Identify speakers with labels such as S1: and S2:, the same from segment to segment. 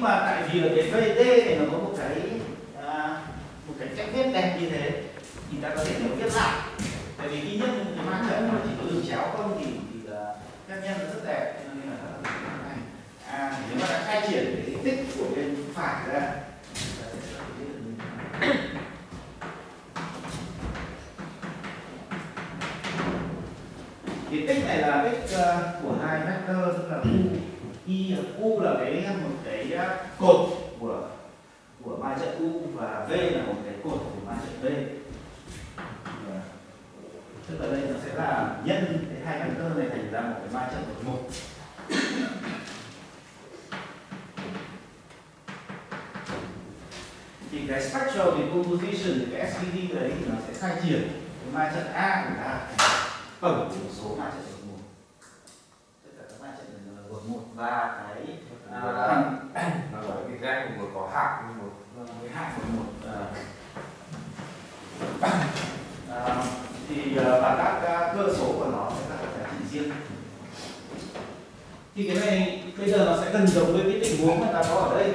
S1: nhưng mà tại vì ở cái VT này nó có một cái à, một cái cách viết đẹp như thế thì ta có thể hiểu viết lại. Tại vì khi nhất cái ma trận nó chỉ có đường chéo không thì thì là các nhân rất đẹp cho nên là này à nếu mà đã khai triển cái tích của bên phải ra ta sẽ viết được như thế này. thì tích này là tích ờ, của hai vector tức là u y u là cái một cái ờ, cột của của ma trận u và v là một cái cột của ma trận v Và tức là đây nó sẽ là nhân cái hai vector này thành ra một cái ma trận một. Thì cái spectral decomposition cái SVD đấy thì nó sẽ khai triển cái ma trận A của ta thành tổng số ma trận một tất cả các ma trận là một và cái à,
S2: nó gọi cái danh một có hạt như một
S1: với hạng của một à, à, thì à, và các à, cơ số của nó sẽ là các giá trị riêng thì cái này bây giờ nó sẽ gần giống với cái tình huống mà ta có ở đây.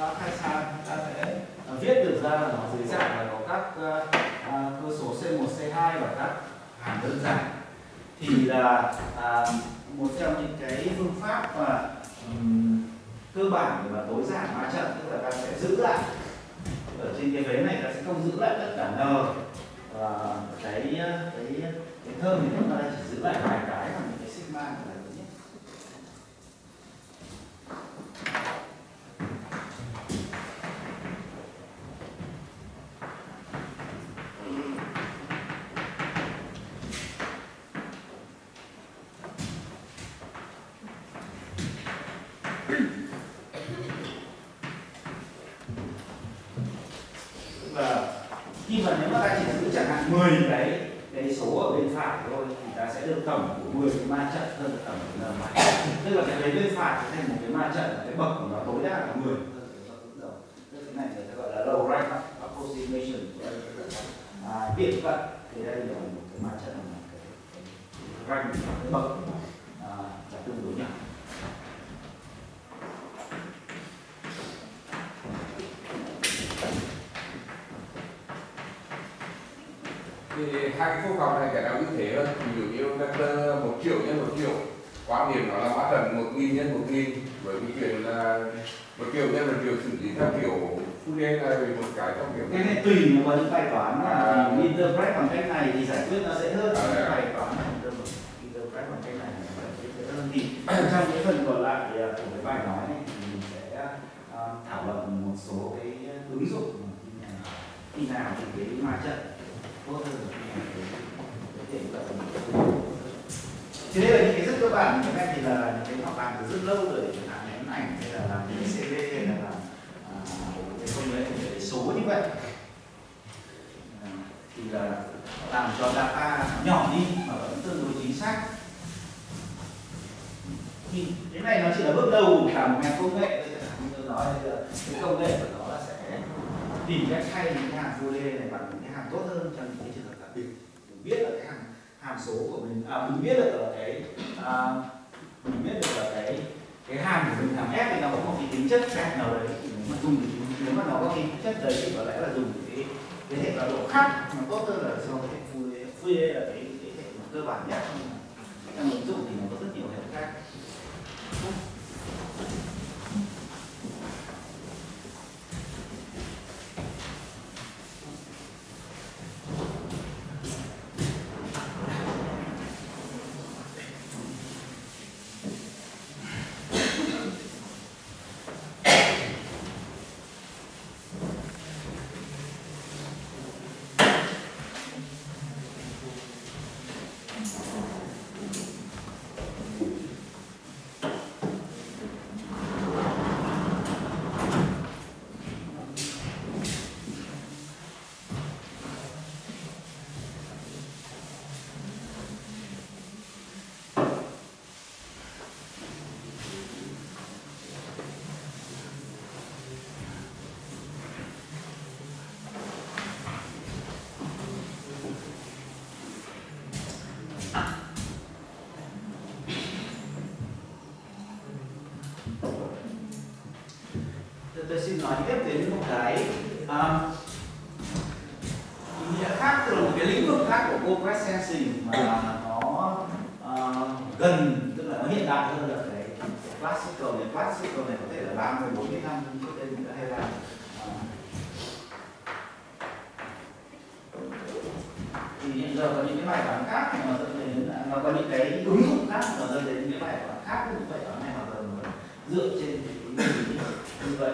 S1: À, khai sàn ta sẽ à, viết được ra là nó dưới dạng là có các à, à, cơ số C1, C2 và các hàm đơn giản. Thì là à, một trong những cái phương pháp mà ừm, cơ bản để mà tối giản ma trận tức là ta sẽ giữ lại. Ở trên cái vế này ta sẽ không giữ lại tất cả n. Và cái cái cái thơm thì chúng ta chỉ giữ lại vài cái bằng những cái sigma là lớn nhất Tức là khi mà nếu mà ta chỉ giữ chẳng hạn 10 cái cái số ở bên phải thôi thì ta sẽ được tổng của 10 cái ma trận hơn tổng của n phải tức là cái vế bên phải sẽ thành một cái ma trận cái bậc của nó tối đa là 10 hơn cái tức cái này người ta gọi là low rank approximation à, tiệm cận thì đây là một cái ma trận là một cái, cái rank cái bậc à, là tương đối nhỏ.
S2: Thì hai cái phô phòng này cái nào như thế hơn ví dụ như vector một triệu nhân một triệu. Quan điểm nó là mã trận một nghìn nhân một nghìn. Với cái chuyện là một triệu nhân một triệu xử lý theo kiểu Fourier là về một cái trong kiểu
S1: cái này tùy có những bài toán mà
S2: À.
S1: interpret bằng cách này thì giải quyết nó dễ hơn.
S2: À,
S1: những bài toán mà interpret bằng cách này thì giải quyết dễ hơn. Thì trong cái phần còn lại à, của cái bài nói này thì mình sẽ à, thảo luận một số cái ứng dụng khi nào thì cái ma trận thì đây là những cái rất cơ bản cái này thì là những cái họ làm từ rất lâu rồi chẳng hạn ném ảnh hay là làm những cái CV hay là làm à, cái công nghệ để số như vậy. À, thì là làm cho data nhỏ đi mà vẫn tương đối chính xác. Thì cái này nó chỉ là bước đầu của cả một ngành công nghệ thôi chẳng hạn như tôi nói là cái công nghệ của nó là sẽ tìm cách thay những cái vô lê này bằng tốt hơn trong những cái trường hợp đặc biệt. Mình biết là cái hàm hàm số của mình à, mình biết được là cái à, mình biết được là cái cái hàm của mình hàm f thì nó có một cái tính chất khác nào đấy. Thì nếu mà dùng thì nếu mà nó có cái tính chất đấy thì có lẽ là dùng cái cái hệ tọa độ khác nó tốt hơn là so với hệ phu là cái cái hệ mà cơ bản nhất. Nhưng mà trong ứng dụng thì nó có rất nhiều hệ khác. Tôi xin nói tiếp đến một cái um, ý nghĩa khác tức là một cái lĩnh vực khác của corporate sensing mà nó uh, gần tức là nó hiện đại hơn là cái classical này. Classical này có thể là 30 40 năm trước đây mình đã hay làm thì hiện giờ có những cái bài toán khác mà dẫn đến nó có những cái ứng dụng khác mà dẫn đến những cái bài toán khác như vậy toán này hoặc là dựa trên cái như vậy.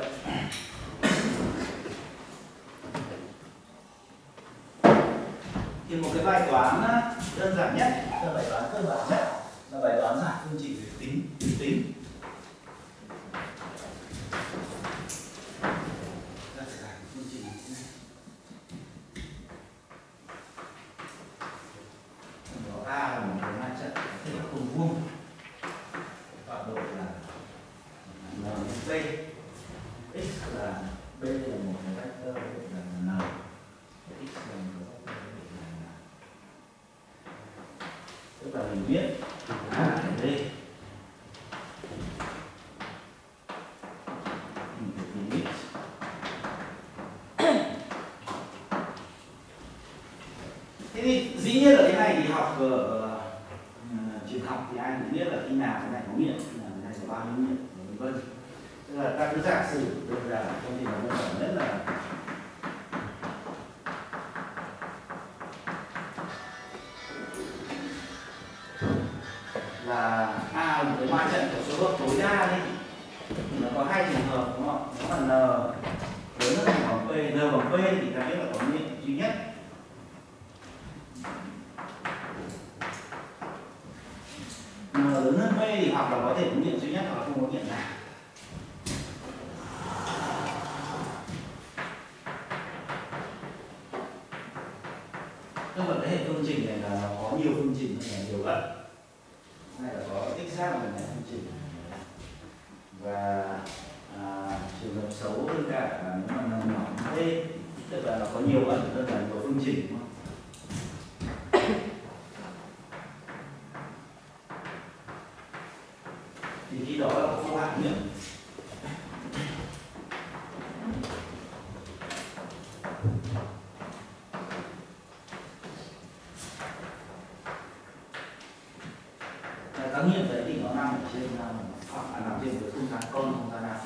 S1: Thì một cái bài toán ờ, đơn giản nhất, là bài toán cơ bản nhất, là bài toán giải phương trình. về here. Uh, là a à, một cái ma trận của số lượng tối đa đi. Thì nó có hai trường hợp, đúng không nó là n lớn hơn bằng p, n bằng p thì ta biết là có nguyên duy nhất. N lớn hơn p thì hoặc là có thể có nghiệm duy nhất hoặc là không có nghiệm nào. Các bạn thấy hệ phương trình này là có nhiều phương trình là nhiều gấp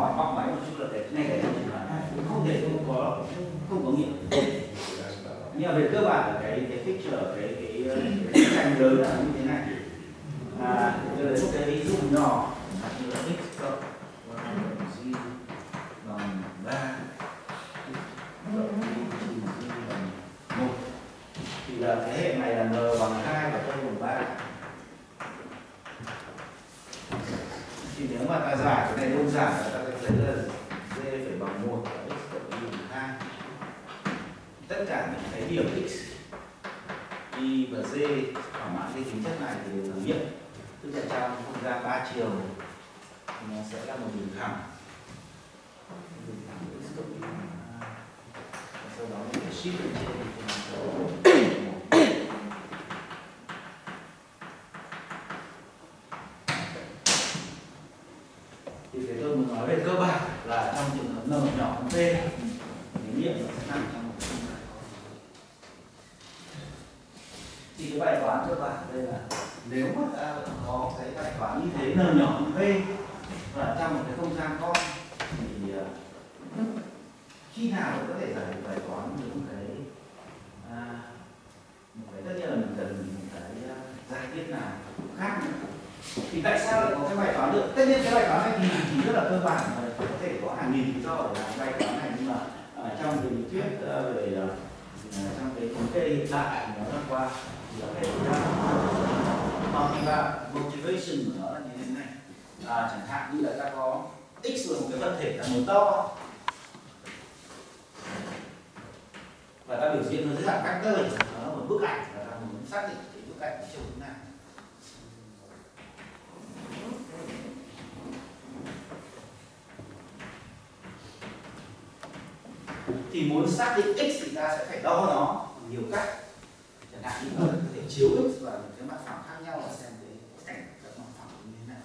S1: hỏi móc máy một chút là cái này cái này là không thể không có không có nghiệm. Nhưng mà về cơ bản là cái cái picture, cái cái cái tranh lớn là như thế này. À đây là một cái ví dụ nhỏ như là x cộng y bằng ba thì là thế hệ này là n bằng hai và tôi bằng ba. Thì nếu mà ta giải cái này đơn giản là ta sẽ là d phải bằng một và x cộng y bằng hai. Tất cả những cái điểm x y và d, thỏa mãn cái tính chất này thì đều là nghiệm. Tức là trong không gian ba chiều, nó sẽ là một đường thẳng. Đường thẳng x cộng y bằng hai. Và sau đó mình sẽ ship lên trên thì nó sẽ thì cái tôi muốn nói về cơ bản là trong trường hợp n nhỏ hơn t thì nghiệm nó sẽ nằm trong một cái khung giải thì cái bài toán cơ bản đây là nếu mà ta có cái bài toán như thế n nhỏ như v và trong một cái không gian con thì ờ, khi nào có thể giải được bài toán những cái à, một cái tất nhiên là mình cần một cái ờ, giải quyết nào khác nữa. Thì tại sao lại có cái bài toán được? Tất nhiên cái bài toán này thì chỉ rất là cơ bản và có thể có hàng nghìn lý do để làm bài toán này nhưng mà à, trong cái lý thuyết về à, trong cái thống kê hiện tại nó đã qua và có motivation của nó là như thế này. À, chẳng hạn như là ta có x là một cái vật thể là một to. Và ta biểu diễn nó dưới dạng vector nó là một bức ảnh và ta muốn xác định cái bức ảnh chiều hướng nào. Thì muốn xác định x thì ta sẽ phải đo nó bằng nhiều cách. Chẳng hạn như chiếu x và những cái mặt phẳng khác nhau và xem cái cảnh các mặt phẳng như thế nào.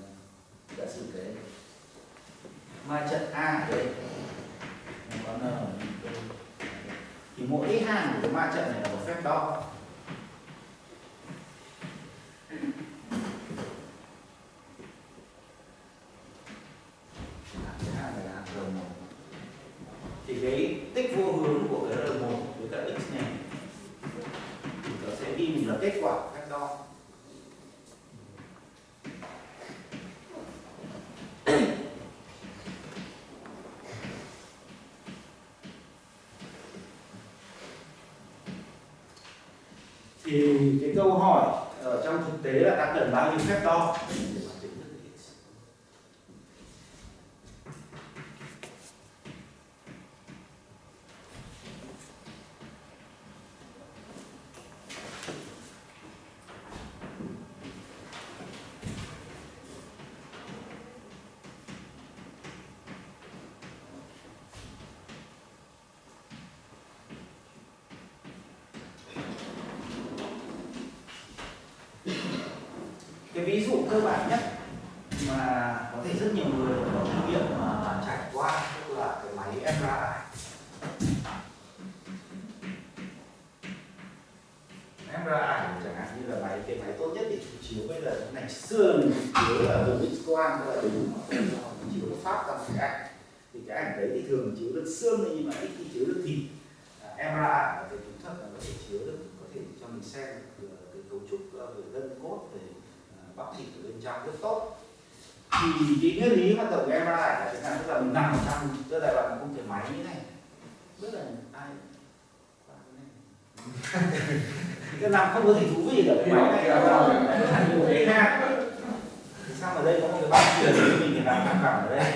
S1: Vâng. Giả sử cái ma trận a ở đây có n thì mỗi hàng của cái ma trận này là một phép đo cái hàng này là hàng R1 thì cái tích vô hướng của cái R1 với cả x này thì nó sẽ in là kết quả phép đo thì cái câu hỏi ở trong thực tế là ta cần bao nhiêu phép đo để mà tính được cái x cái ví dụ cơ bản nhất mà có thể rất nhiều người có kinh nghiệm mà trải qua, tức là cái máy MRI MRI chẳng hạn như là máy, cái máy tốt nhất để chụp chiếu bây giờ ngày xưa mình chiếu là vùng X quang, tức là đúng chiếu nó phát ra một cái ảnh. Thì cái ảnh đấy thì thường chiếu được xương, nhưng mà ít khi chiếu được thịt à, MRI là cái kỹ thuật là có thể chiếu được có thể cho mình xem được ờ, cái cấu trúc ờ, về gân cốt về à, bắp thịt ở bên trong rất tốt. Thì cái nguyên lý hoạt động của lại là thế nào tức là mình nằm trong tức là bạn không thể máy như này. Rất là ai? Cái làm nằm không có gì thú vị ở cái máy này là thành cái ha, thì sao ở đây có một cái băng chuyển mình thì nằm căng thẳng ở đây?